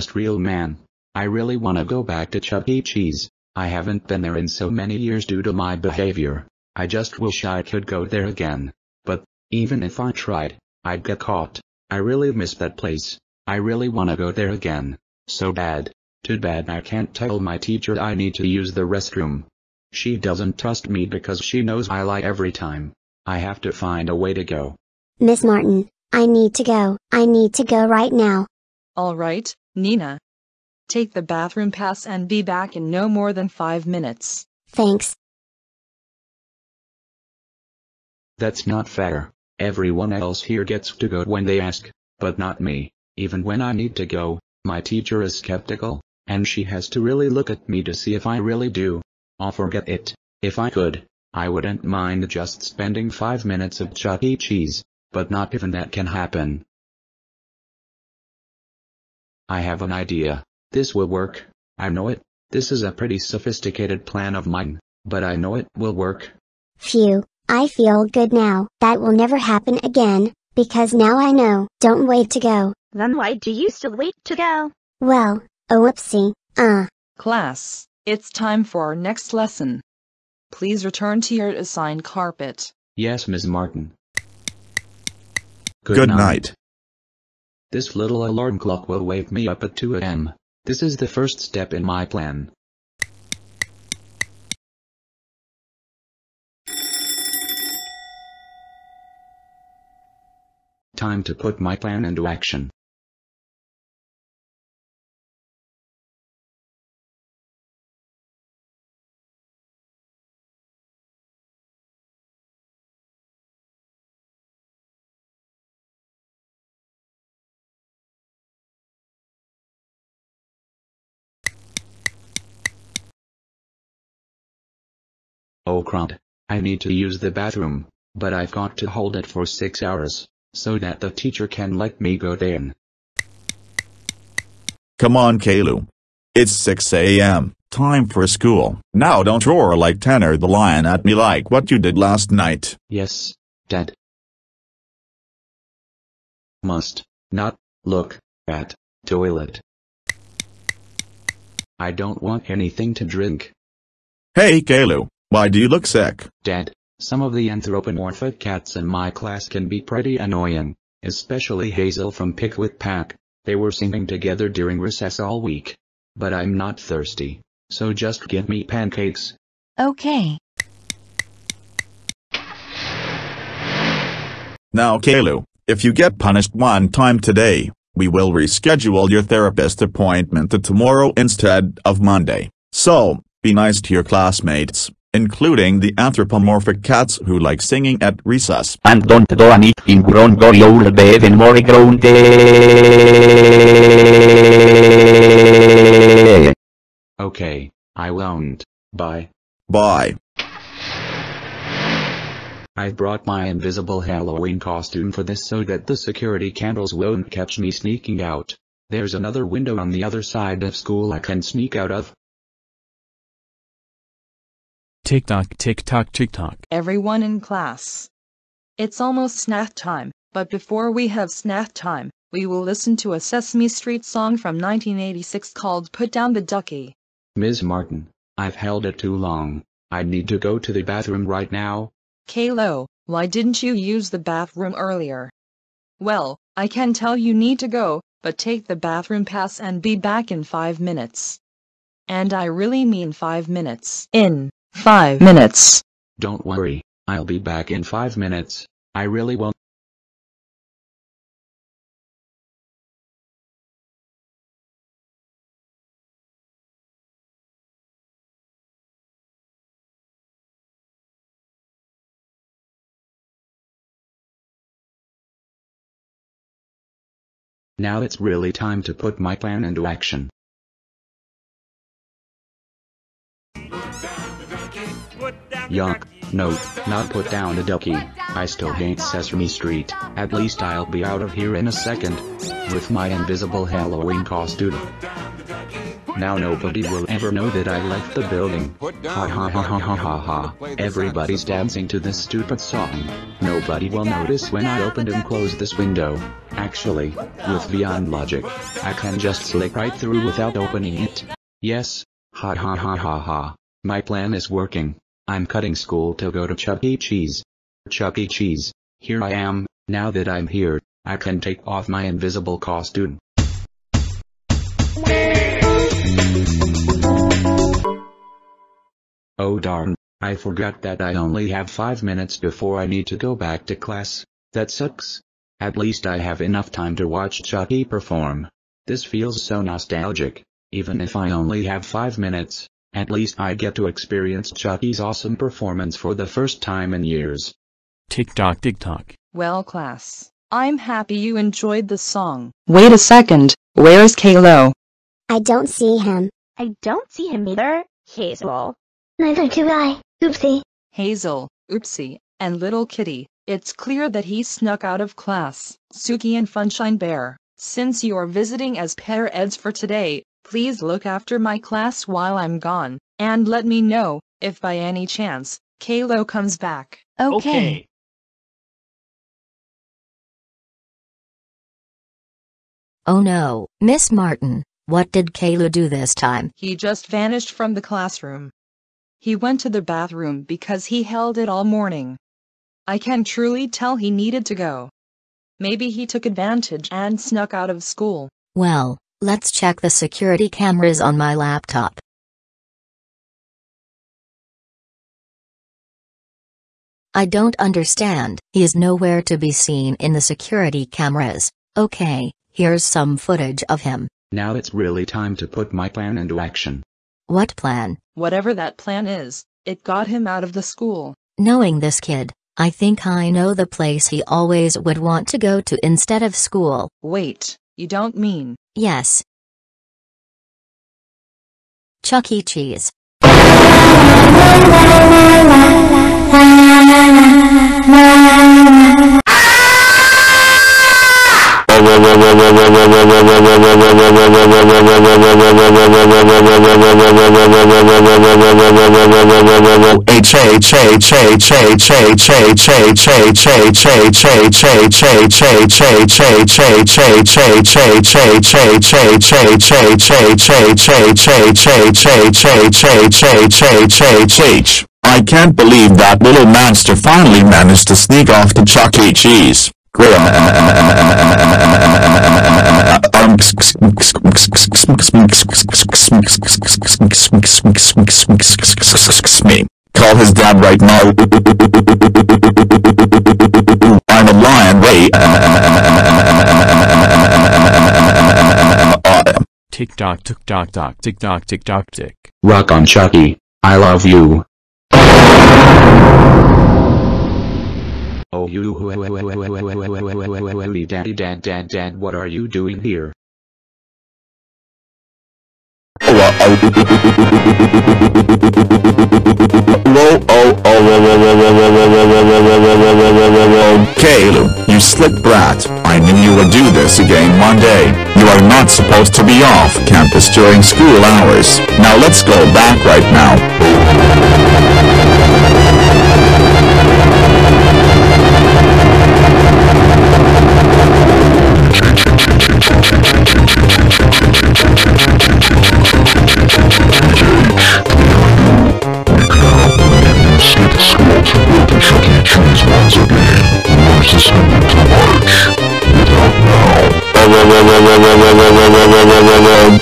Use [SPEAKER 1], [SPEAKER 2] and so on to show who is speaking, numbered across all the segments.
[SPEAKER 1] Just real man. I really wanna go back to Chuck E. Cheese. I haven't been there in so many years due to my behavior. I just wish I could go there again. But, even if I tried, I'd get caught. I really miss that place. I really wanna go there again. So bad. Too bad I can't tell my teacher I need to use the restroom. She doesn't trust me because she knows I lie every time. I have to find a way to go.
[SPEAKER 2] Miss Martin, I need to go. I need to go right now.
[SPEAKER 3] All right, Nina. Take the bathroom pass and be back in no more than five minutes.
[SPEAKER 2] Thanks.
[SPEAKER 1] That's not fair. Everyone else here gets to go when they ask, but not me. Even when I need to go, my teacher is skeptical, and she has to really look at me to see if I really do. I'll forget it. If I could, I wouldn't mind just spending five minutes at Chuck E. Cheese, but not even that can happen. I have an idea. This will work. I know it. This is a pretty sophisticated plan of mine, but I know it will work.
[SPEAKER 2] Phew, I feel good now. That will never happen again, because now I know. Don't wait to go.
[SPEAKER 4] Then why do you still wait to go?
[SPEAKER 2] Well, a whoopsie, uh.
[SPEAKER 3] Class, it's time for our next lesson. Please return to your assigned carpet.
[SPEAKER 1] Yes, Ms. Martin.
[SPEAKER 5] Good night.
[SPEAKER 1] This little alarm clock will wake me up at 2 a.m. This is the first step in my plan. Time to put my plan into action. Oh crud. I need to use the bathroom, but I've got to hold it for six hours, so that the teacher can let me go then.
[SPEAKER 5] Come on Caillou. It's 6 a.m., time for school. Now don't roar like Tanner the Lion at me like what you did last night.
[SPEAKER 1] Yes, Dad. Must not look at toilet. I don't want anything to drink.
[SPEAKER 5] Hey Caillou, why do you look sick?
[SPEAKER 1] Dad, some of the anthropomorphic cats in my class can be pretty annoying, especially Hazel from Pikwik Pack. They were singing together during recess all week. But I'm not thirsty, so just give me pancakes.
[SPEAKER 4] Okay.
[SPEAKER 5] Now Caillou, if you get punished one time today, we will reschedule your therapist appointment to tomorrow instead of Monday. So, be nice to your classmates, including the anthropomorphic cats who like singing at recess.
[SPEAKER 6] and don't do anything wrong or you'll be even more grounded.
[SPEAKER 1] Okay, I won't. Bye.
[SPEAKER 5] Bye.
[SPEAKER 1] I brought my invisible Halloween costume for this so that the security candles won't catch me sneaking out. There's another window on the other side of school I can sneak out of.
[SPEAKER 7] Tick tock, tick tock, tick tock.
[SPEAKER 3] Everyone in class. It's almost snack time, but before we have snack time, we will listen to a Sesame Street song from 1986 called Put Down the Ducky.
[SPEAKER 1] Ms. Martin, I've held it too long. I need to go to the bathroom right now.
[SPEAKER 3] Caillou, why didn't you use the bathroom earlier? Well, I can tell you need to go, but take the bathroom pass and be back in five minutes. And I really mean five minutes. In five minutes.
[SPEAKER 1] Don't worry, I'll be back in five minutes. I really won't. Now it's really time to put my plan into action. Yuck, no, not put down the ducky. I still hate Sesame Street. At least I'll be out of here in a second. With my invisible Halloween costume. Now nobody will ever know that I left the building. Ha ha ha ha ha ha ha. Everybody's dancing to this stupid song. Nobody will notice when I opened and closed this window. Actually, with Beyond Logic, I can just slip right through without opening it. Yes. Ha ha ha ha ha. My plan is working. I'm cutting school to go to Chuck E. Cheese. Chuck E. Cheese. Here I am, now that I'm here, I can take off my invisible costume. Oh darn, I forgot that I only have 5 minutes before I need to go back to class. That sucks. At least I have enough time to watch Chucky perform. This feels so nostalgic. Even if I only have 5 minutes, at least I get to experience Chucky's awesome performance for the first time in years.
[SPEAKER 7] Tick tock tick tock.
[SPEAKER 3] Well, class, I'm happy you enjoyed the song. Wait a second, where's Caillou?
[SPEAKER 2] I don't see him.
[SPEAKER 4] I don't see him either. Hazel.
[SPEAKER 8] Neither do I. Oopsie.
[SPEAKER 3] Hazel, Oopsie, and Little Kitty. It's clear that he snuck out of class. Suki and Funshine Bear, since you are visiting as pair eds for today, please look after my class while I'm gone, and let me know if by any chance Caillou comes back.
[SPEAKER 4] Okay.
[SPEAKER 9] Oh no, Miss Martin, what did Kayla do this time?
[SPEAKER 3] He just vanished from the classroom. He went to the bathroom because he held it all morning. I can truly tell he needed to go. Maybe he took advantage and snuck out of school.
[SPEAKER 9] Well, let's check the security cameras on my laptop. I don't understand. He is nowhere to be seen in the security cameras. Okay, here's some footage of him.
[SPEAKER 1] Now it's really time to put my plan into action.
[SPEAKER 9] What plan?
[SPEAKER 3] Whatever that plan is, it got him out of the school.
[SPEAKER 9] Knowing this kid, I think I know the place he always would want to go to instead of school.
[SPEAKER 3] Wait, you don't mean.
[SPEAKER 9] Yes. Chuck E. Cheese.
[SPEAKER 5] I can't believe that little monster finally managed to sneak off to Chuck E. Cheese. Me. Call his dad right now. I'm a lion. Wait.
[SPEAKER 7] Tick tock tick tock tock tick tock tick tock tick.
[SPEAKER 1] Rock on Chucky. I love you. Oh you daddy dad dad dad what are you doing here?
[SPEAKER 5] Okay, you slick brat. I knew you would do this again one day. You are not supposed to be off campus during school hours. Now let's go back right now.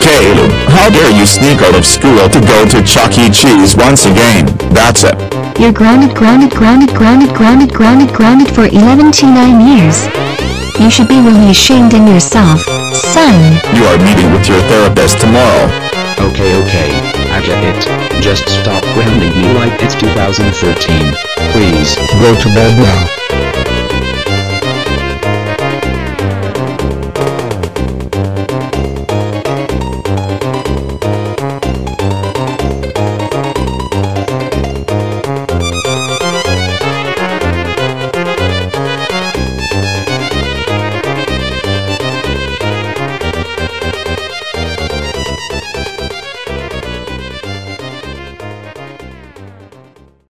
[SPEAKER 5] Okay, how dare you sneak out of school to go to Chuck E. Cheese once again? That's it.
[SPEAKER 8] You're grounded, grounded, grounded, grounded, grounded, grounded, grounded for 11 to 9 years. You should be really ashamed in yourself, son.
[SPEAKER 5] You are meeting with your therapist tomorrow.
[SPEAKER 1] Okay okay, I get it. Just stop grounding me like it's 2013. Please.
[SPEAKER 10] Go to bed now.